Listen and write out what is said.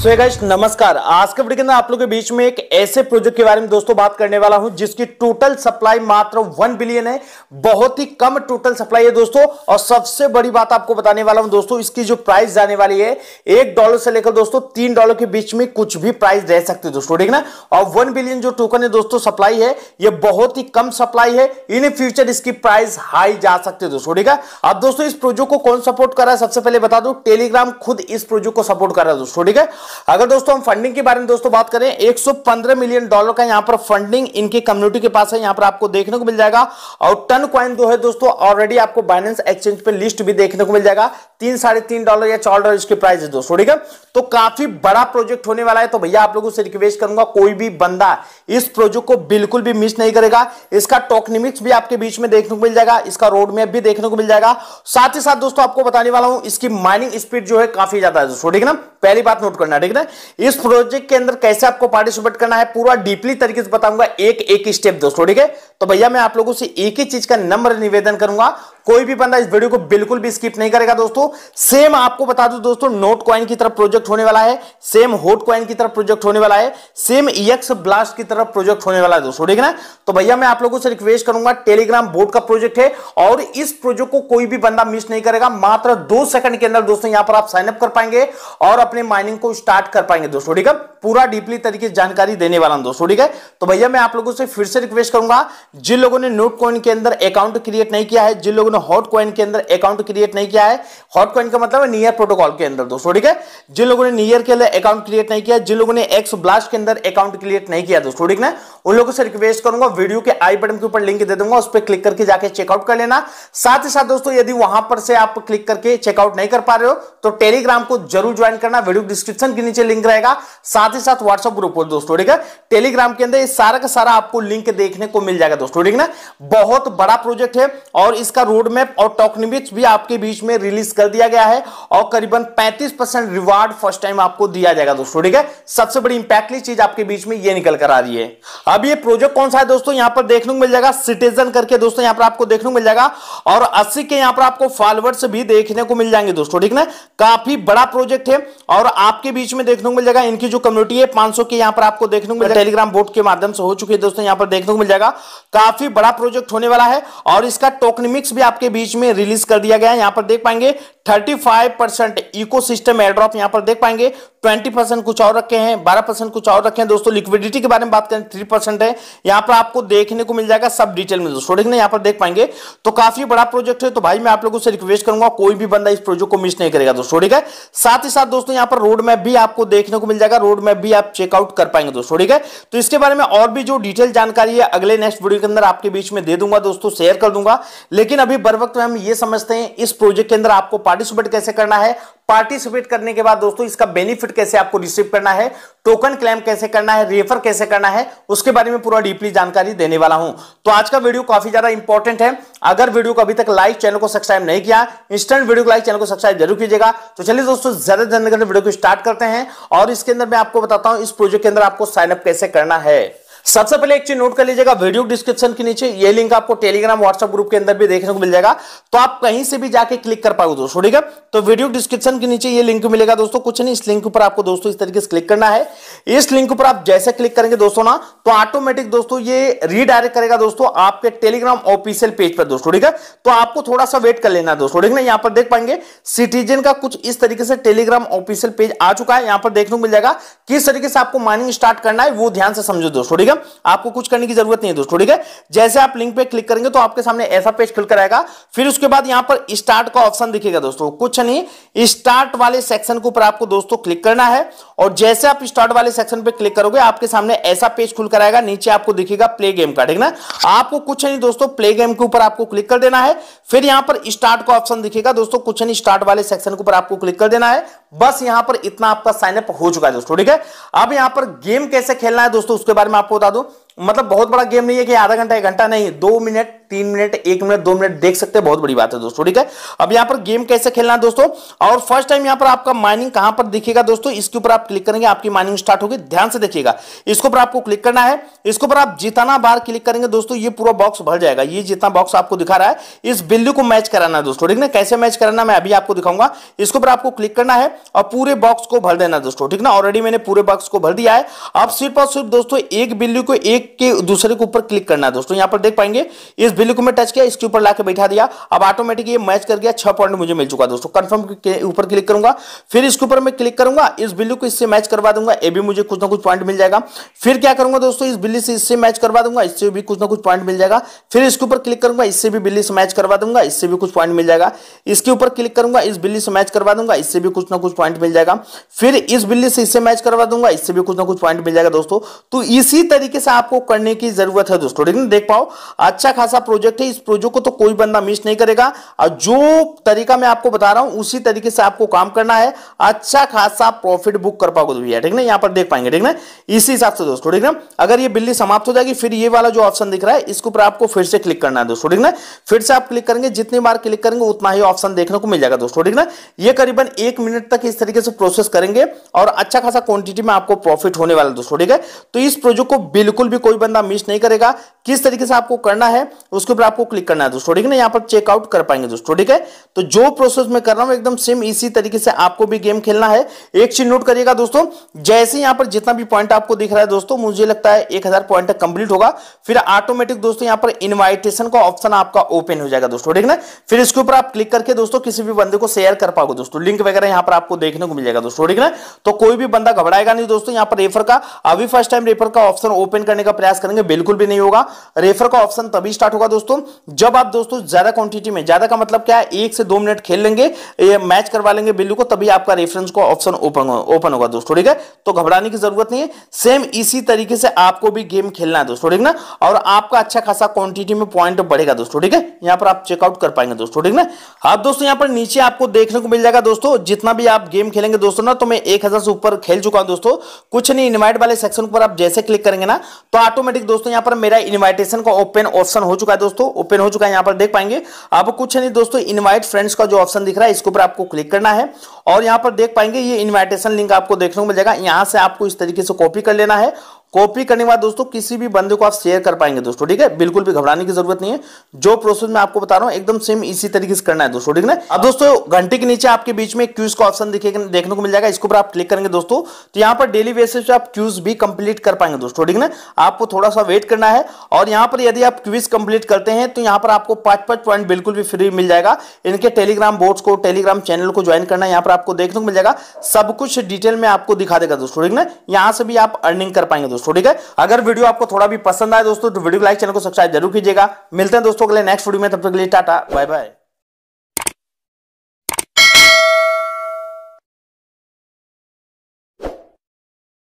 So guys नमस्कार। आज के वीडियो के अंदर आप लोगों के बीच में एक ऐसे प्रोजेक्ट के बारे में दोस्तों बात करने वाला हूँ, जिसकी टोटल सप्लाई मात्र वन बिलियन है। बहुत ही कम टोटल सप्लाई है दोस्तों। और सबसे बड़ी बात आपको बताने वाला हूँ दोस्तों, इसकी जो प्राइस जाने वाली है, एक डॉलर से लेकर दोस्तों तीन डॉलर के बीच में कुछ भी प्राइस रह सकते हैं दोस्तों, ठीक ना? और वन बिलियन जो टोकन है दोस्तों सप्लाई है, ये बहुत ही कम सप्लाई है। इन फ्यूचर इसकी प्राइस हाई जा सकते हैं दोस्तों, ठीक है? अब दोस्तों, इस प्रोजेक्ट को कौन सपोर्ट कर रहा है? सबसे पहले बता दो टेलीग्राम खुद इस प्रोजेक्ट को सपोर्ट कर रहा है दोस्तों, ठीक है? अगर दोस्तों हम फंडिंग के बारे में दोस्तों बात करें 115 मिलियन डॉलर का यहाँ पर फंडिंग इनकी कम्युनिटी के पास है, यहाँ पर आपको देखने को मिल जाएगा। और टन क्वाइन जो है दोस्तों ऑलरेडी आपको बाइनेंस एक्सचेंज पे लिस्ट भी देखने को मिल जाएगा। तीन साढ़े तीन डॉलर या चार डॉलर इसकी प्राइस है दोस्तों, ठीक है? तो काफ़ी बड़ा प्रोजेक्ट होने वाला है तो भैया आप लोगों से रिक्वेस्ट करूँगा, कोई भी बंदा इस प्रोजेक्ट को बिल्कुल भी मिस नहीं करेगा। इसका टोकनिमिक्स भी आपके बीच में देखने को मिल जाएगा, इसका रोड मैप भी देखने को मिल जाएगा। साथ ही साथ दोस्तों आपको बताने वाला हूँ, इसकी माइनिंग स्पीड जो है काफ़ी ज़्यादा है दोस्तों, ठीक है ना? पहली बात नोट करना ठीक है। इस प्रोजेक्ट के अंदर कैसे आपको पार्टिसिपेट करना है, पूरा डीपली तरीके से बताऊँगा। एक एक स्टेप दोस्तों, ठीक है? तो भैया मैं आप लोगों से एक ही चीज़ का नंबर निवेदन करूँगा, कोई भी बंदा इस वीडियो को बिल्कुल भी स्किप नहीं करेगा दोस्तों। सेम आपको बता दूँ दोस्तों, नोट कॉइन की तरफ़ प्रोजेक्ट होने वाला है, सेम होट कॉइन की तरफ़ प्रोजेक्ट होने वाला है, सेम ईएक्स ब्लास्ट की तरफ़ प्रोजेक्ट होने वाला है दोस्तों, ठीक है ना? तो भैया मैं आप लोगों से रिक्वेस्ट करूँगा टेलीग्राम बोर्ड का प्रोजेक्ट है और इस प्रोजेक्ट को कोई भी बंदा मिस नहीं करेगा, मात्र दो सेकंड के अंदर दोस्तों यहाँ पर आप साइनअप कर पाएँगे और अपने माइनिंग को स्टार्ट कर पाएँगे दोस्तों, ठीक है? पूरा डीपली तरीके से जानकारी देने वाला हूँ दोस्तों, ठीक है? तो भैया, मैं आप लोगों से फिर से रिक्वेस्ट करूँगा, जिन लोगों ने नोट कॉइन के अंदर अकाउंट क्रिएट नहीं किया है, जिन लोगों ने हॉट कॉइन के अंदर अकाउंट क्रिएट नहीं किया है हॉट कॉइन का मतलब है नियर प्रोटोकॉल के अंदर दोस्तों, ठीक है? जिन लोगों ने नियर के अंदर अकाउंट क्रिएट नहीं किया, जिन लोगों ने एक्स ब्लास्ट के अंदर अकाउंट क्रिएट नहीं किया दोस्तों, ठीक ना उन लोगों से रिक्वेस्ट करूँगा वीडियो के आई बटन के ऊपर लिंक दे दूँगा, उस पर क्लिक करके जाके चेकआउट कर लेना। साथ ही साथ दोस्तों, यदि वहाँ पर से आप क्लिक करके चेकआउट नहीं कर पा रहे हो तो टेलीग्राम को ज़रूर ज्वाइन करना वीडियो डिस्क्रिप्शन के नीचे लिंक रहेगा। साथ ही साथ व्हाट्सएप ग्रुप पर दोस्तों, ठीक है? टेलीग्राम के अंदर सारा का सारा आपको लिंक देखने को मिल जाएगा दोस्तों, ठीक ना? बहुत बड़ा प्रोजेक्ट है और इसका रोड मैप और टॉकनिमिक्स भी आपके बीच में रिलीज़ कर दिया गया है और करीबन 35 परसेंट रिवार्ड फ़र्स्ट टाइम आपको दिया जाएगा दोस्तों, ठीक है? सबसे बड़ी इंपैक्टली चीज़ आपके बीच में ये निकल कर आ रही है। अब ये प्रोजेक्ट कौन सा है दोस्तों? यहाँ पर देखने को मिल जाएगा सिटीजन करके दोस्तों, यहाँ पर आपको देखने को मिल जाएगा और अस्सी के यहाँ पर आपको फॉलोअर्स भी देखने को मिल जाएँगे दोस्तों, ठीक ना? काफ़ी बड़ा प्रोजेक्ट है और आपके बीच में देखने को मिल जाएगा इनकी जो कम्युनिटी है पाँच के यहाँ पर आपको देखने को मिल टेलीग्राम बोर्ड के माध्यम से हो चुकी है दोस्तों यहाँ पर देखने को मिल जाएगा। काफ़ी बड़ा प्रोजेक्ट होने वाला है और इसका टोकनिमिक्स भी आपके बीच में रिलीज़ कर दिया गया है। यहाँ पर देख पाएँगे 35 परसेंट इकोसिस्टम एयरड्रॉप यहाँ पर देख पाएँगे। 20 परसेंट कुछ और रखे हैं 12 परसेंट कुछ और रखे हैं। दोस्तों लिक्विडिटी के बारे में बात करें 3 परसेंट है। यहाँ पर आपको देखने को मिल जाएगा सब डिटेल में। दोस्तों देखने यहाँ पर देख पाएँगे। तो काफ़ी बड़ा प्रोजेक्ट है तो भाई मैं आप लोगों से रिक्वेस्ट करूँगा कोई भी बंदा इस प्रोजेक्ट को मिस नहीं करेगा। दोस्तों ठीक है? साथ ही साथ दोस्तों यहाँ पर रोड मैप भी आपको देखने को मिल जाएगा। रोड मैप भी आप चेकआउट कर पाएँगे दोस्तों, ठीक है? तो इसके बारे में और भी जो डिटेल जानकारी है, अगले नेक्स्ट वीडियो के अंदर आपके बीच में दे दूँगा दोस्तों शेयर कर दूँगा। लेकिन अभी बर वक्त हम ये समझते हैं, इस प्रोजेक्ट के अंदर आपको पार्टिसिपेट कैसे करना है पार्टिसिपेट करने के बाद दोस्तों इसका बेनिफिट कैसे आपको रिसीव करना है, टोकन क्लेम कैसे करना है, रेफर कैसे करना है, उसके बारे में पूरा डीपली जानकारी देने वाला हूँ। तो आज का वीडियो काफ़ी ज़्यादा इंपॉर्टेंट है। अगर वीडियो को अभी तक लाइक चैनल को सब्सक्राइब नहीं किया, इंस्टेंट वीडियो को लाइक चैनल को सब्सक्राइब ज़रूर कीजिएगा। तो चलिए दोस्तों, ज़्यादा जानने वीडियो को स्टार्ट करते हैं और इसके अंदर मैं आपको बताता हूँ इस प्रोजेक्ट के अंदर आपको साइनअप कैसे करना है। सबसे पहले एक चीज़ नोट कर लीजिएगा वीडियो डिस्क्रिप्शन के नीचे ये लिंक आपको टेलीग्राम व्हाट्सएप ग्रुप के अंदर भी देखने को मिल जाएगा। तो आप कहीं से भी जाके क्लिक कर पाओगे दोस्तों, ठीक है? तो वीडियो डिस्क्रिप्शन के नीचे ये लिंक मिलेगा दोस्तों। कुछ नहीं, इस लिंक पर आपको दोस्तों इस तरीके से क्लिक करना है। इस लिंक पर आप जैसे क्लिक करेंगे दोस्तों ना तो ऑटोमेटिक दोस्तों ये रीडायरेक्ट करेगा दोस्तों आपके टेलीग्राम ऑफिशियल पेज पर दोस्तों, ठीक है? तो आपको थोड़ा सा वेट कर लेना दोस्तों, ठीक है यहाँ पर देख पाएँगे सिटीजन का कुछ इस तरीके से टेलीग्राम ऑफिशियल पेज आ चुका है। यहाँ पर देखने को मिल जाएगा, किस तरीके से आपको माइनिंग स्टार्ट करना है, वो ध्यान से समझो दोस्तों, ठीक है? आपको कुछ करने की ज़रूरत नहीं है दोस्तों, ठीक है? जैसे आप लिंक पे क्लिक करेंगे तो आपके सामने ऐसा पेज खुलकर आएगा। फिर उसके बाद यहाँ पर स्टार्ट का ऑप्शन दिखेगा दोस्तों, कुछ नहीं। स्टार्ट वाले सेक्शन के ऊपर आपको दोस्तों क्लिक करना है। और जैसे आप स्टार्ट वाले सेक्शन पे क्लिक करोगे, आपके सामने ऐसा पेज खुलकर आएगा, नीचे आपको दिखेगा प्ले गेम का, ठीक ना? आपको कुछ नहीं दोस्तों प्ले गेम के ऊपर आपको क्लिक कर देना है। फिर यहाँ पर स्टार्ट का ऑप्शन दिखेगा दोस्तों, कुछ नहीं स्टार्ट वाले सेक्शन के ऊपर आपको क्लिक कर देना है। बस यहाँ पर इतना आपका साइनअप हो चुका है दोस्तों, ठीक है? अब यहाँ पर गेम कैसे खेलना है दोस्तों, उसके बारे में आपको बता दूँ। मतलब बहुत बड़ा गेम नहीं है कि आधा घंटा, एक घंटा नहीं, दो मिनट तीन मिनट, एक मिनट, दो मिनट देख सकते हैं, बहुत बड़ी बात है दोस्तों, ठीक है? अब यहाँ पर गेम कैसे खेलना है दोस्तों? और फ़र्स्ट टाइम यहाँ पर आपका माइनिंग कहाँ पर दिखेगा दोस्तों? इसके ऊपर आप क्लिक करेंगे, आपकी माइनिंग स्टार्ट होगी, ध्यान से देखिएगा। इसके ऊपर आपको क्लिक करना है, इसके ऊपर आप जितना बार क्लिक करेंगे दोस्तों, ये पूरा बॉक्स भर जाएगा। ये जितना बॉक्स आपको दिखा रहा है, इस बिल्ली को मैच कराना है दोस्तों, ठीक ना? कैसे मैच कराना मैं अभी आपको दिखाऊँगा। इसके ऊपर आपको क्लिक करना है और पूरे बॉक्स को भर देना दोस्तों, ठीक ना? ऑलरेडी मैंने पूरे बॉक्स को भर दिया है। अब सिर्फ़ और सिर्फ़ दोस्तों, एक बिल्ली को एक के दूसरे के ऊपर क्लिक करना है दोस्तों, यहाँ पर देख पाएँगे, इस बिल्ली को मैं टच किया, इसके ऊपर लाके बैठा दिया। अब ऑटोमेटिक ये मैच कर गया, छह पॉइंट मुझे मिल चुका दोस्तों। कंफर्म के ऊपर क्लिक करूँगा, फिर इसके ऊपर मैं क्लिक करूँगा, इस बिल्ली को इससे मैच करवा दूँगा, ये भी मुझे कुछ ना कुछ पॉइंट मिल जाएगा। फिर क्या करूँगा दोस्तों, इस बिल्ली से इससे मैच करवा दूँगा, इससे भी कुछ ना कुछ पॉइंट मिल जाएगा। फिर इसके ऊपर क्लिक करूँगा, इससे भी बिल्ली से मैच करवा दूँगा, इससे भी कुछ पॉइंट मिल जाएगा। इसके ऊपर क्लिक करूँगा, इस बिल्ली से मैच करवा दूँगा, इससे भी कुछ ना कुछ पॉइंट मिल जाएगा। फिर इस बिल्ली से इससे मैच करवा दूँगा, इससे भी कुछ ना कुछ पॉइंट मिल जाएगा दोस्तों। तो इसी तरीके से आपको करने की ज़रूरत है दोस्तों। है देख पाओ अच्छा खासा प्रोजेक्ट है, इस प्रोजेक्ट को तो कोई बंदा मिस नहीं करेगा। और जो तरीका मैं आपको बता रहा हूँ, उसी तरीके से आपको काम करना है। अच्छा खासा प्रॉफिट बुक कर पाओगे भैया, ठीक ना यहाँ पर देख पाएँगे, ठीक ना इसी हिसाब से दोस्तों, ठीक ना अगर ये बिल्ली समाप्त हो जाएगी, फिर ये वाला जो ऑप्शन दिख रहा है, इसके ऊपर आपको फिर से क्लिक करना है दोस्तों, ठीक ना फिर से आप क्लिक करेंगे, जितनी बार क्लिक करेंगे, उतना ही ऑप्शन देखने को मिल जाएगा दोस्तों, ठीक ना ये करीबन एक मिनट तक इस तरीके से प्रोसेस करेंगे और अच्छा खासा क्वांटिटी में आपको प्रॉफिट होने वाला दोस्तों, ठीक है? तो इस प्रोजेक्ट को बिल्कुल भी कोई बंदा मिस नहीं करेगा। किस तरीके से आपको करना है उसके ऊपर आपको क्लिक करना है। दोस्तों ठीक है ना यहाँ पर चेकआउट कर पाएँगे दोस्तों। ठीक है तो जो प्रोसेस मैं कर रहा हूँ, एकदम सेम इसी तरीके से आपको भी गेम खेलना है। एक चीज़ नोट करिएगा दोस्तों, जैसे यहाँ पर जितना भी पॉइंट आपको दिख रहा है दोस्तों, मुझे लगता है एक हज़ार पॉइंट कंप्लीट होगा। फिर ऑटोमेटिक दोस्तों, यहाँ पर इन्वाइटेशन का ऑप्शन आपका ओपन हो जाएगा दोस्तों। ठीक ना फिर इसके ऊपर आप क्लिक करके दोस्तों किसी भी बंदे को शेयर कर पाओगे दोस्तों। लिंक वगैरह यहाँ पर आपको देखने को मिल जाएगा दोस्तों। ठीक ना तो कोई भी बंदा घबराएगा नहीं दोस्तों, यहाँ पर रेफर का, अभी फ़र्स्ट टाइम रेफर का ऑप्शन ओपन करने का प्रयास करेंगे, बिल्कुल भी नहीं होगा। रेफर का ऑप्शन तभी स्टार्ट होगा दोस्तों। जब आप दोस्तों ज़्यादा क्वांटिटी में, ज़्यादा का मतलब क्या है, एक से दो मिनट खेल लेंगे, ये मैच करवा लेंगे बिल्लू को, तभी आपका रेफरेंस को ऑप्शन ओपन ओपन होगा दोस्तों, ठीक है? तो घबराने की ज़रूरत नहीं है। सेम इसी तरीके से आपको भी गेम खेलना है दोस्तों, ठीक ना? और आपका अच्छा खासा क्वांटिटी में पॉइंट बढ़ेगा दोस्तों, ठीक है? यहाँ पर आप चेकआउट कर पाएँगे दोस्तों, ठीक ना? आप दोस्तों, यहाँ पर नीचे आपको देखने को मिल जाएगा दोस्तों, जितना भी आप गेम खेलेंगे दोस्तों ना तो मैं एक से ऊपर खेल चुका हूँ दोस्तों। कुछ नहीं इन्वाइट वाले सेक्शन पर आप जैसे क्लिक करेंगे ना तो ऑटोमेटिक दोस्तों यहाँ पर मेरा इन्वाइटेशन का ओपन ऑप्शन हो चुका है दोस्तों, ओपन हो चुका है, यहाँ पर देख पाएँगे। आप कुछ नहीं दोस्तों इनवाइट फ्रेंड्स का जो ऑप्शन दिख रहा है, इसके ऊपर आपको क्लिक करना है। और यहाँ पर देख पाएँगे, ये इनविटेशन लिंक आपको देखने को मिलेगा यहाँ से आपको इस तरीके से कॉपी कर लेना है। कॉपी करने के बाद दोस्तों किसी भी बंदे को आप शेयर कर पाएँगे दोस्तों, ठीक है? बिल्कुल भी घबराने की ज़रूरत नहीं है। जो प्रोसेस मैं आपको बता रहा हूँ, एकदम सेम इसी तरीके से करना है दोस्तों, ठीक है अब दोस्तों, घंटे के नीचे आपके बीच में क्यूज का ऑप्शन देखने को मिल जाएगा। इसके ऊपर आप क्लिक करेंगे दोस्तों तो यहाँ पर डेली बेसिस पे आप क्यूज भी कंप्लीट कर पाएँगे दोस्तों, ठीक है आपको थोड़ा सा वेट करना है और यहाँ पर यदि आप क्यूज कंप्लीट करते हैं तो यहाँ पर आपको पाँच पाँच पॉइंट बिल्कुल भी फ्री मिल जाएगा। इनके टेलीग्राम बोर्ड्स को टेलीग्राम चैनल को ज्वाइन करना यहाँ पर आपको देखने को मिल जाएगा। सब कुछ डिटेल में आपको दिखा देगा दोस्तों, ठीक है यहाँ से भी आप अर्निंग कर पाएँगे दोस्तों। ठीक है? अगर वीडियो आपको थोड़ा भी पसंद आए दोस्तों तो वीडियो लाइक, चैनल को सब्सक्राइब ज़रूर कीजिएगा। मिलते हैं दोस्तों लिए नेक्स्ट वीडियो में, तब तक के लिए टाटा बाय बाय